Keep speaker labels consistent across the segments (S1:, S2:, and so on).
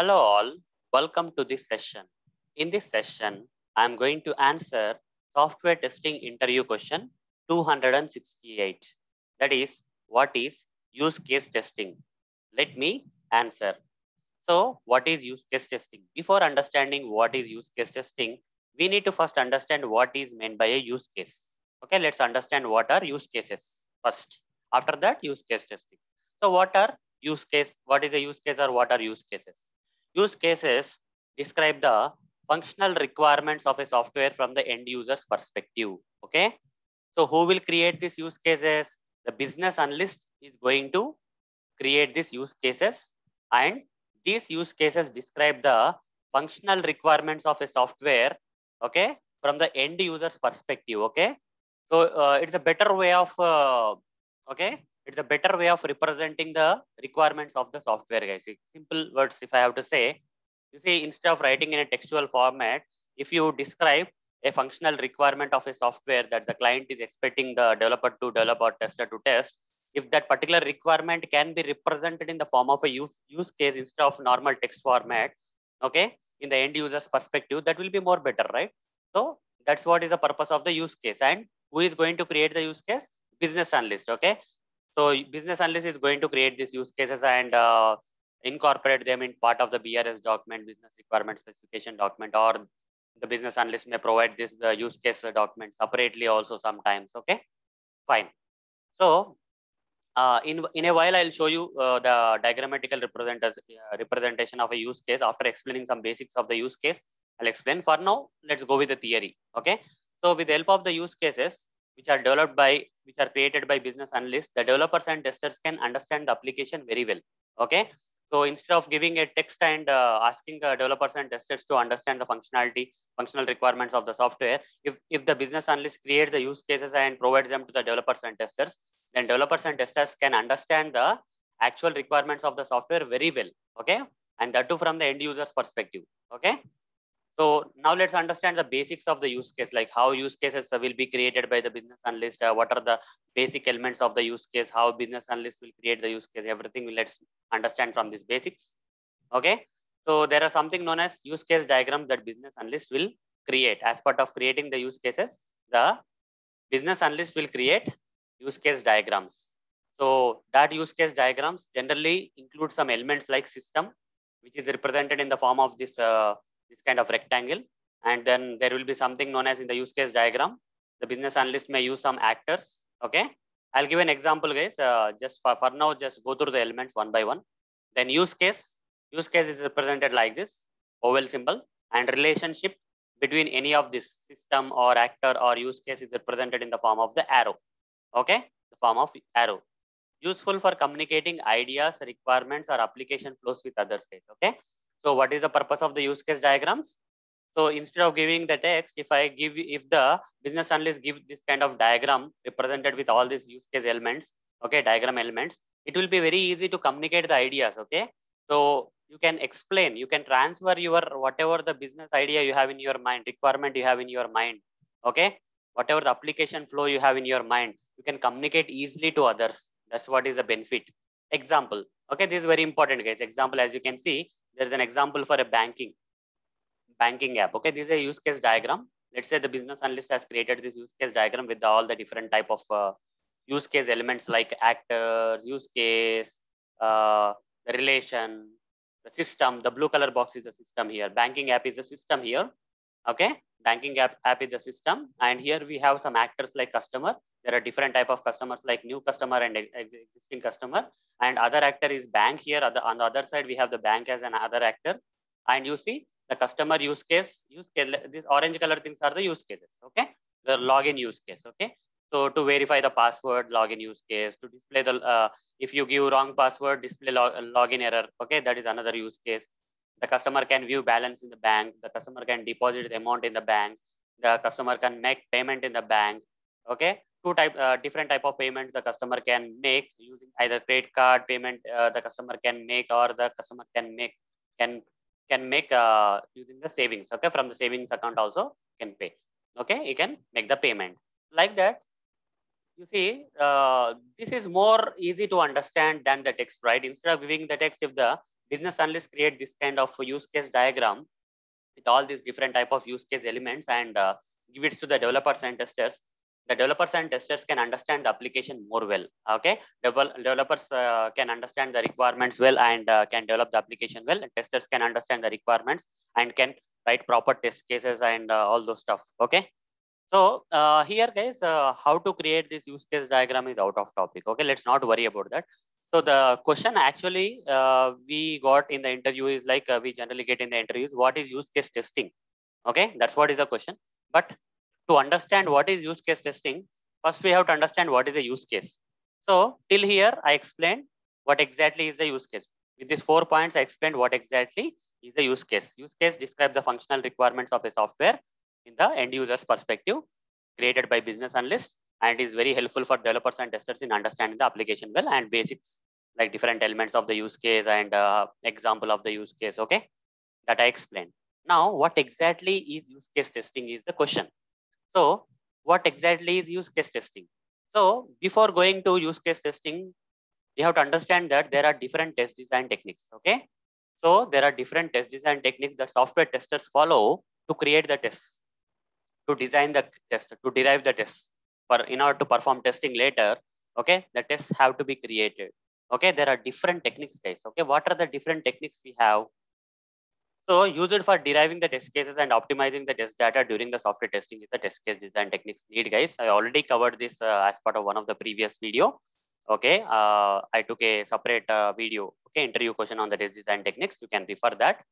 S1: Hello all, welcome to this session. In this session, I'm going to answer software testing interview question 268. That is, what is use case testing? Let me answer. So what is use case testing? Before understanding what is use case testing, we need to first understand what is meant by a use case. Okay, let's understand what are use cases first. After that, use case testing. So what are use case? What is a use case or what are use cases? Use cases describe the functional requirements of a software from the end user's perspective. Okay. So who will create these use cases? The business analyst is going to create these use cases and these use cases describe the functional requirements of a software okay from the end user's perspective okay so uh, it's a better way of uh, okay it's a better way of representing the requirements of the software guys. Simple words if i have to say. You see instead of writing in a textual format if you describe a functional requirement of a software that the client is expecting the developer to develop or tester to test if that particular requirement can be represented in the form of a use, use case instead of normal text format okay in the end user's perspective that will be more better right? So that's what is the purpose of the use case. And who is going to create the use case? Business analyst okay so business analyst is going to create these use cases and uh, incorporate them in part of the brs document business requirement specification document or the business analyst may provide this uh, use case document separately also sometimes okay? Fine. So uh, in in a while i'll show you uh, the diagrammatical uh, representation of a use case. After explaining some basics of the use case i'll explain. For now let's go with the theory okay? So with the help of the use cases which are developed by which are created by business analysts the developers and testers can understand the application very well okay so instead of giving a text and uh, asking the developers and testers to understand the functionality, functional requirements of the software, if, if the business analyst creates the use cases and provides them to the developers and testers, then developers and testers can understand the actual requirements of the software very well. Okay. And that too from the end user's perspective. Okay. So now let's understand the basics of the use case, like how use cases will be created by the business analyst. Uh, what are the basic elements of the use case? How business analyst will create the use case? Everything let's understand from these basics. Okay. So there are something known as use case diagrams that business analyst will create. As part of creating the use cases, the business analyst will create use case diagrams. So that use case diagrams generally include some elements like system, which is represented in the form of this uh, this kind of rectangle. And then there will be something known as in the use case diagram. The business analyst may use some actors. Okay. I'll give an example, guys. Uh, just for, for now, just go through the elements one by one. Then use case. Use case is represented like this, oval symbol. And relationship between any of this system or actor or use case is represented in the form of the arrow. Okay. The form of arrow. Useful for communicating ideas, requirements, or application flows with others. Okay. So what is the purpose of the use case diagrams? So instead of giving the text, if I give, if the business analyst give this kind of diagram represented with all these use case elements, okay, diagram elements, it will be very easy to communicate the ideas, okay? So you can explain, you can transfer your, whatever the business idea you have in your mind, requirement you have in your mind, okay? Whatever the application flow you have in your mind, you can communicate easily to others. That's what is the benefit. Example, okay, this is very important guys. Example, as you can see, there's an example for a banking banking app. Okay, this is a use case diagram. Let's say the business analyst has created this use case diagram with all the different type of uh, use case elements like actors, use case, uh, the relation, the system. The blue color box is the system here. Banking app is the system here. Okay, banking app, app is the system. And here we have some actors like customer. There are different type of customers like new customer and existing customer. And other actor is bank here. Other, on the other side, we have the bank as another actor. And you see the customer use case, use case, these orange color things are the use cases. Okay, the login use case. Okay, so to verify the password, login use case, to display the, uh, if you give wrong password, display log, login error. Okay, that is another use case the customer can view balance in the bank the customer can deposit the amount in the bank the customer can make payment in the bank okay two type uh, different type of payments the customer can make using either credit card payment uh, the customer can make or the customer can make can can make uh, using the savings okay from the savings account also can pay okay you can make the payment. Like that you see uh, this is more easy to understand than the text right? Instead of giving the text if the business analyst create this kind of use case diagram with all these different type of use case elements and uh, give it to the developers and testers the developers and testers can understand the application more well okay Devel developers uh, can understand the requirements well and uh, can develop the application well and testers can understand the requirements and can write proper test cases and uh, all those stuff okay so uh, here guys uh, how to create this use case diagram is out of topic okay let's not worry about that so the question actually uh, we got in the interview is like we generally get in the interviews, what is use case testing? Okay, that's what is the question. But to understand what is use case testing, first we have to understand what is a use case. So till here, I explained what exactly is the use case. With these four points, I explained what exactly is a use case. Use case describes the functional requirements of a software in the end user's perspective created by business analyst and is very helpful for developers and testers in understanding the application well and basics like different elements of the use case and uh, example of the use case okay that i explained now what exactly is use case testing is the question so what exactly is use case testing? So before going to use case testing you have to understand that there are different test design techniques okay? So there are different test design techniques that software testers follow to create the tests to design the test to derive the tests for in order to perform testing later okay? The tests have to be created okay? There are different techniques guys okay? What are the different techniques we have so use it for deriving the test cases and optimizing the test data during the software testing is the test case design techniques need guys. I already covered this uh, as part of one of the previous video. Okay uh, i took a separate uh, video okay interview question on the test design techniques. You can refer that.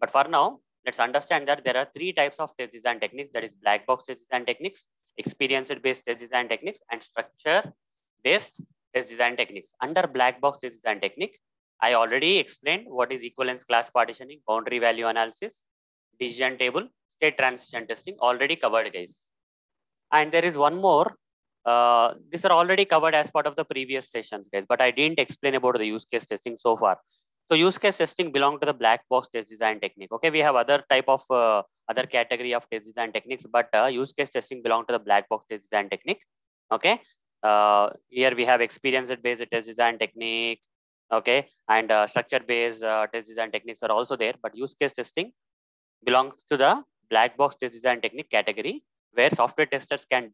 S1: But for now let's understand that there are three types of test design techniques. That is black box test design techniques experience based test design techniques and structure based test design techniques. Under black box test design technique, I already explained what is equivalence class partitioning, boundary value analysis, decision table, state transition testing, already covered guys. And there is one more, uh, these are already covered as part of the previous sessions guys, but I didn't explain about the use case testing so far. So use case testing belong to the black box test design technique. Okay, we have other type of uh, other category of test design techniques, but uh, use case testing belong to the black box test design technique. Okay, uh, here we have experience based test design technique okay and uh, structure based uh, test design techniques are also there but use case testing belongs to the black box test design technique category where software testers can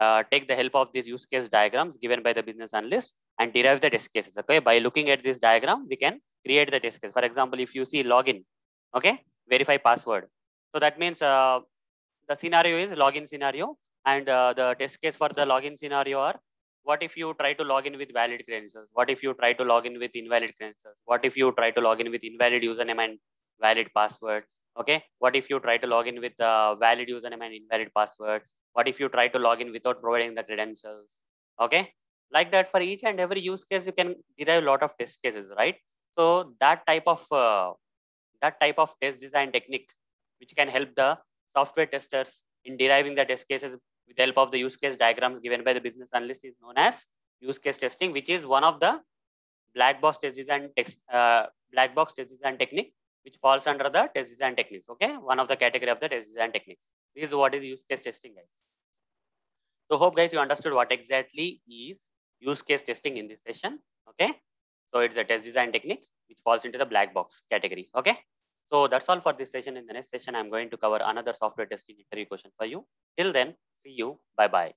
S1: uh, take the help of these use case diagrams given by the business analyst and derive the test cases okay? By looking at this diagram we can create the test case. For example if you see login okay? Verify password. So that means uh, the scenario is login scenario and uh, the test case for the login scenario are what if you try to log in with valid credentials? What if you try to log in with invalid credentials? What if you try to log in with invalid username and valid password? Okay. What if you try to log in with uh, valid username and invalid password? What if you try to log in without providing the credentials? Okay. Like that for each and every use case, you can derive a lot of test cases, right? So that type of uh, that type of test design technique, which can help the software testers in deriving the test cases with the help of the use case diagrams given by the business analyst is known as use case testing, which is one of the black box test design text, uh, black box test design technique, which falls under the test design techniques. Okay, one of the category of the test design techniques. This is what is use case testing, guys. So hope guys you understood what exactly is use case testing in this session. Okay, so it's a test design technique which falls into the black box category. Okay. So that's all for this session. In the next session, I'm going to cover another software testing interview question for you. Till then, see you. Bye-bye.